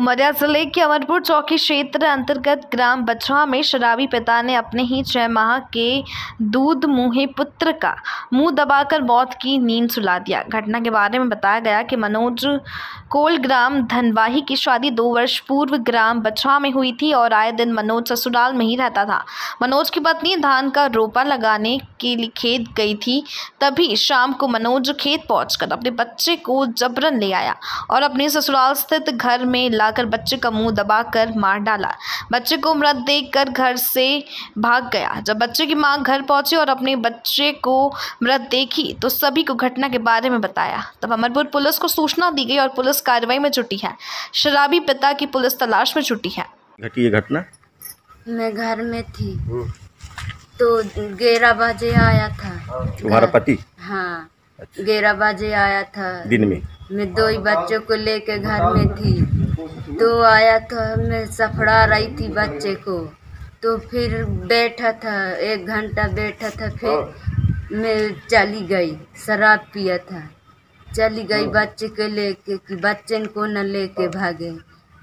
उमरिया ज़िले के अमरपुर चौकी क्षेत्र अंतर्गत ग्राम बछवा में शराबी पिता ने अपने ही छह माह के दूध मुहे पुत्र का मुँह दबाकर मौत की नींद सुला दिया। घटना के बारे में बताया गया कि मनोज कोल ग्राम धनवाही की शादी दो वर्ष पूर्व ग्राम बछवा में हुई थी और आए दिन मनोज ससुराल में ही रहता था। मनोज की पत्नी धान का रोपा लगाने के लिए खेत गई थी, तभी शाम को मनोज खेत पहुंचकर अपने बच्चे को जबरन ले आया और अपने ससुराल स्थित घर में लाकर बच्चे का मुँह दबाकर मार डाला। बच्चे को मृत देखकर घर से भाग गया। जब बच्चे की माँ घर पहुँची और अपने बच्चे को मृत देखी तो सभी को घटना के बारे में बताया। तब अमरपुर पुलिस को सूचना दी गई और पुलिस कार्रवाई में जुटी है। शराबी पिता की पुलिस तलाश में जुटी है। घटी ये घटना? मैं घर में थी। तो ग्यारह बजे आया था। तुम्हारा पति? हाँ। ग्यारह बजे आया था। दिन में? मैं दो ही बच्चों को लेके घर में थी। तो आया था मैं सफड़ा रही थी बच्चे को। तो फिर बैठा था एक घंटा बैठा था फिर मैं चली गई शराब पिया था। चली गई बच्चे के लेके कि बच्चे को न लेके भागे।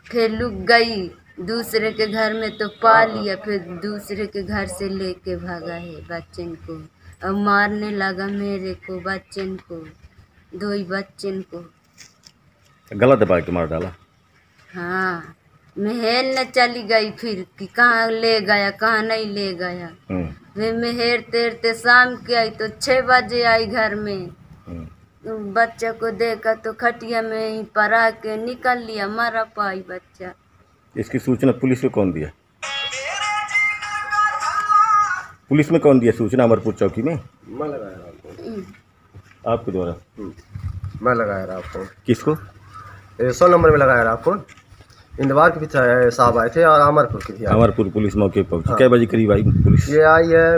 फिर लुक गई दूसरे के घर में तो पा लिया फिर दूसरे के घर से लेके भागा है बच्चन को। और मारने लगा मेरे को बच्चन को दो ही बच्चन को। गलत दबा के मार डाला हाँ मेहर न चली गई फिर कि कहाँ ले गया कहाँ नहीं ले गया। हम्म, फिर मेहर तेरते शाम के आई तो छः बजे आई घर में। हम्म। बच्चा को देखा तो खटिया में ही परा के निकल लिया मरा पाई बच्चा। इसकी सूचना पुलिस में कौन दिया? पुलिस में कौन दिया सूचना अमरपुर चौकी में? मैं लगाया आपको आपके द्वारा। मैं लगाया रहा आपको किसको? सौ नंबर में लगाया रहा आपको इंदवार के भी साहब आए थे और अमरपुर के भी अमरपुर पुलिस मौके पर पहुँची। हाँ। कै बजे करीब आई पुलिस। ये आई है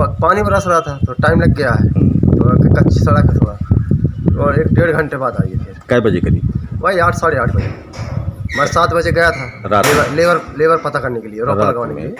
पानी बरस रहा था तो टाइम लग गया है। तो कच्ची सड़क है थोड़ा और एक डेढ़ घंटे बाद आई है फिर। कै बजे करीब? वही आठ साढ़े आठ बजे। मैं सात बजे गया था। लेबर लेबर लेबर पता करने के लिए रोपा लगाने के लिए।